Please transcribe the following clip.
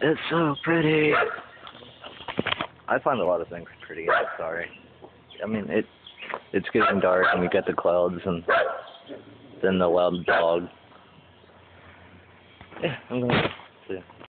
It's so pretty. I find a lot of things pretty. I'm sorry. I mean, it it's getting dark and we get the clouds and then the loud dog. Yeah, I'm gonna see.